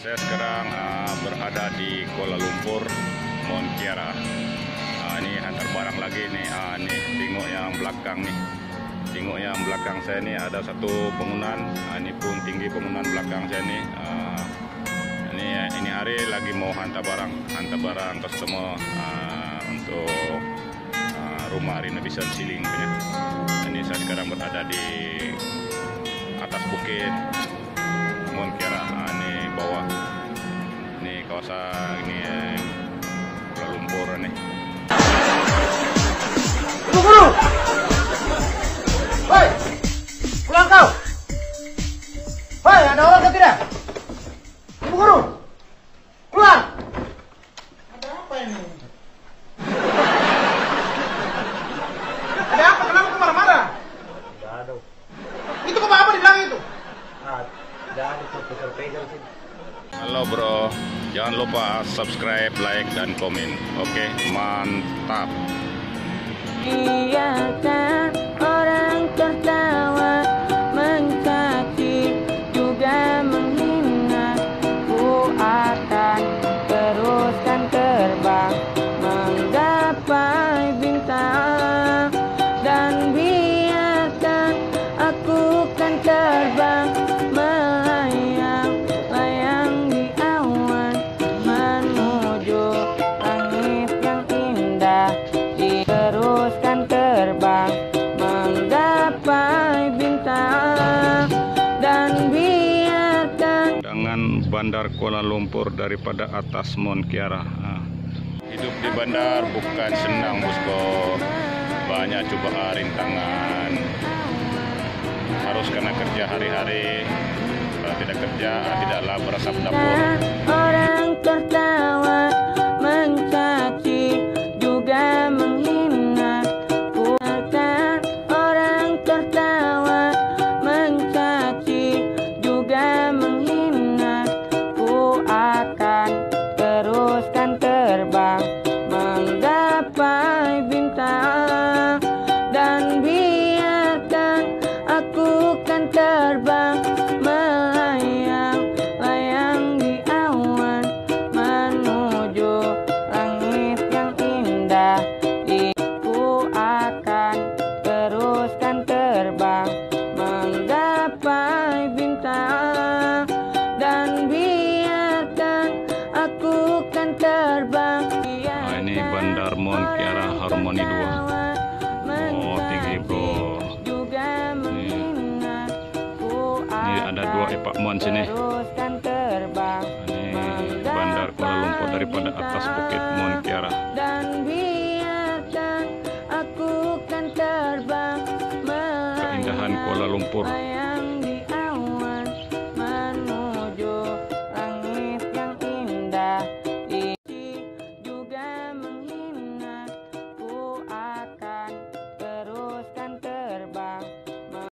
Saya sekarang uh, berada di Kuala Lumpur, Mont Kiara. Uh, ini hantar barang lagi nih. Uh, nih tengok yang belakang nih. Tengok yang belakang saya nih ada satu bangunan. Uh, ini pun tinggi bangunan belakang saya nih. Uh, ini ini hari lagi mau hantar barang, hantar barang customer uh, untuk uh, rumah renovation ceiling. Ini saya sekarang berada di atas bukit kawasan ini eh, Kuala Lumpur nih. Tunggu. Hei, pulang kau. Hei, ada orang atau tidak? Ibu guru, keluar. Ada apa ini? Ada apa? Kenapa kau marah-marah? Tidak ada. Itu kau apa di belakang itu? Ah, tidak ada tuh pegang sih. Halo bro, jangan lupa subscribe, like, dan komen. Oke, mantap. Biarkan orang tertawa biarkan Dengan Bandar Kuala Lumpur daripada atas Mont Kiara. Hidup di bandar bukan senang, bosku. Banyak cobaan, rintangan. Harus kena kerja hari-hari. Kalau tidak kerja, tidaklah berasap dapur. Orang tertawa indah Ku akan teruskan terbang Menggapai bintang Dan biarkan aku kan terbang Nah, ini Bandar Mont Kiara Harmoni 2. Oh, tinggi, bro. Ku Ini ada dua apartemen sini. Daripada atas bukit Mont Kiara. dan biarkan aku kan terbang Keindahan Kuala Lumpur.